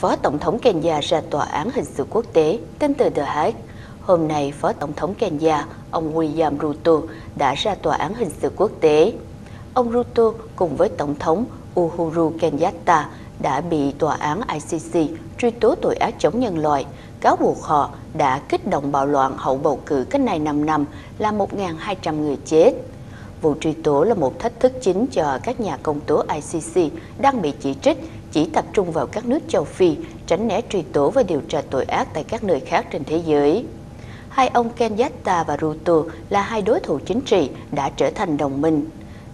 Phó Tổng thống Kenya ra tòa án hình sự quốc tế, tên từ The Hague. Hôm nay, Phó Tổng thống Kenya, ông William Ruto, đã ra tòa án hình sự quốc tế. Ông Ruto cùng với Tổng thống Uhuru Kenyatta đã bị tòa án ICC truy tố tội ác chống nhân loại, cáo buộc họ đã kích động bạo loạn hậu bầu cử cách này 5 năm, làm 1.200 người chết. Vụ truy tố là một thách thức chính cho các nhà công tố ICC đang bị chỉ trích chỉ tập trung vào các nước châu Phi, tránh né truy tố và điều tra tội ác tại các nơi khác trên thế giới. Hai ông Kenyatta và Ruto là hai đối thủ chính trị đã trở thành đồng minh.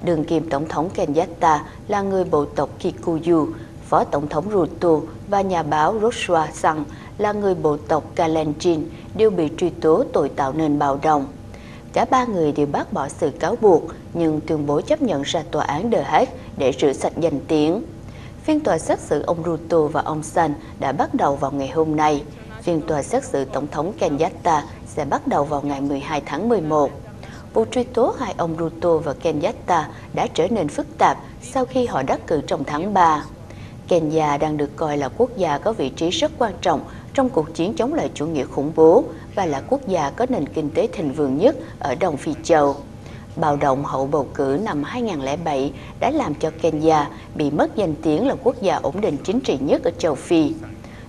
Đường kim Tổng thống Kenyatta là người bộ tộc Kikuyu, Phó Tổng thống Ruto và nhà báo Joshua Sang là người bộ tộc Kalenjin đều bị truy tố tội tạo nên bạo động. Cả ba người đều bác bỏ sự cáo buộc, nhưng tuyên bố chấp nhận ra tòa án The Hague để rửa sạch danh tiếng. Phiên tòa xét xử ông Ruto và ông San đã bắt đầu vào ngày hôm nay. Phiên tòa xét xử Tổng thống Kenyatta sẽ bắt đầu vào ngày 12 tháng 11. Vụ truy tố hai ông Ruto và Kenyatta đã trở nên phức tạp sau khi họ đắc cử trong tháng 3. Kenya đang được coi là quốc gia có vị trí rất quan trọng trong cuộc chiến chống lại chủ nghĩa khủng bố và là quốc gia có nền kinh tế thịnh vượng nhất ở Đông Phi Châu. Bạo động hậu bầu cử năm 2007 đã làm cho Kenya bị mất danh tiếng là quốc gia ổn định chính trị nhất ở châu Phi.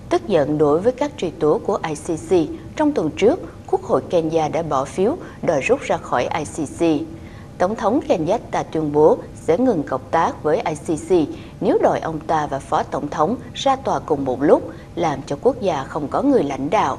Tức giận đối với các truy tố của ICC, trong tuần trước, Quốc hội Kenya đã bỏ phiếu đòi rút ra khỏi ICC. Tổng thống Kenyatta tuyên bố sẽ ngừng cộng tác với ICC nếu đòi ông ta và Phó Tổng thống ra tòa cùng một lúc, làm cho quốc gia không có người lãnh đạo.